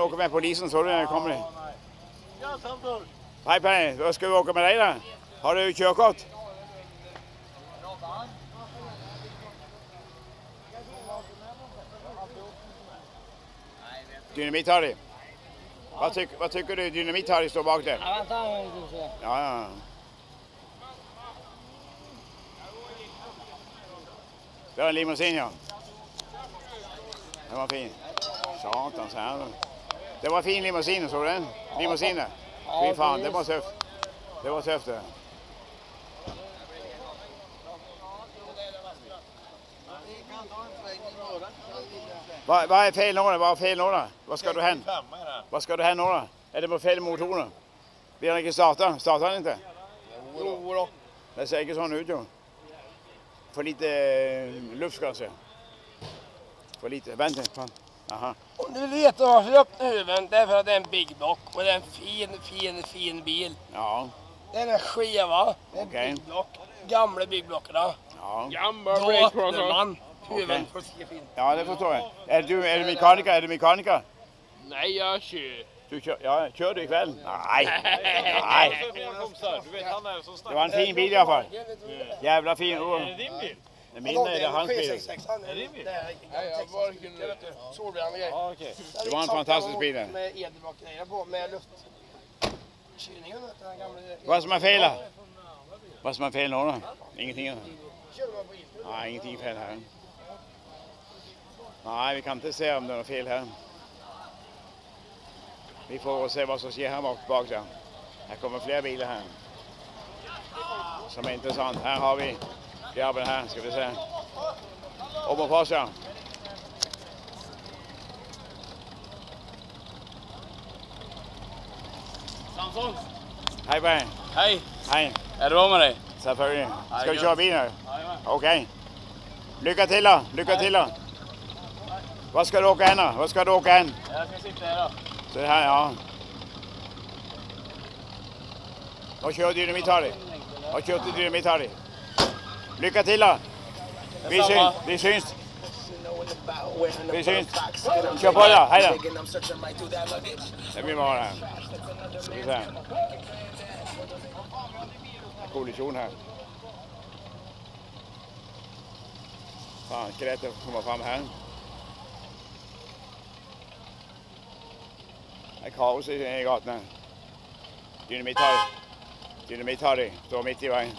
Åker med polisen så du när det kommer. Ja, Sandor. Hej Penny, då ska vi åka med dig då. Har du körkort? Dynamit-Harry. Vad, tyck, vad tycker du Dynamit-Harry står bak där? Ja, vänta. Ja, ja. Det var en limousin ja. Den var fin. Satans här. Det var fin limousin, såg du den? Limousinen. Fy fan, det var tufft. Det var tufft det. Vad, vad är fel några? Vad är fel några? Vad ska du det. Vad ska du hen några? Är det på fel motorer? Vill han inte starta? Startar han inte? Jo då. Det ser inte sån ut ju. För lite eh, luft kanske. För lite. Vänta. Fan. Aha. Vill veta varför jag öppnar huven, det är för att det är en Big Block och det är en fin, fin, fin bil. Ja. Den är skeva. Det är Okej. Big Block. Gamla Big Blockarna. Ja. Gamla Då öppnar man huven för att se fin. ja, det förstår jag. Är du, är du mekaniker? Är du mekaniker? Nej, jag kör. Du kör, ja, kör du ikväll? Nej. Nej. Du vet han är som Det var en fin bil i alla fall. Jävla fin. Är det din bil? Det min är det hans bil. Är det? Nej, jag bara kunde... Solbrända grejer. Ja, okej. Det var en fantastisk bil. Med edelblockgrejer på, med luftkylningen. vet du, den gamla- Vad som är fel? Vad som är fel nu då? Ingenting? Nej, ingenting fel här. Nej, vi kan inte se om det är något fel här. Vi får se vad som sker här bak. bak där. Här kommer fler bilar här. Som är intressant. Här har vi grabben här, ska vi se. Ja. Samson. Hej Brian. Hej, Hej. är det bra med dig? Selvfølgelig. Ska du gött. köra bil nu? Okej. Lycka till då. Lycka till då. Vad ska du åka hen då? Vad ska du åka hen? Jag ska sitta här då. Så det här, ja. Vad kör dynamit Harry? Vad kör du dynamit Harry? Lycka till då. Vi syns. Vi syns. Vi syns. Kör på då. Hej då. Det blir bra det här. Ska vi se. Kollision här. Fan, grejt att komma fram här. Det är kaos i gatorna. Dynamit Harry. Dynamit Harry står mitt i vägen.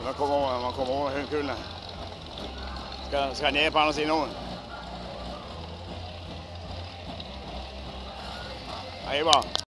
Så man kommer over, man kommer over hundkulene. Skal, skal ned på andre siden nu. Ej, det er bare.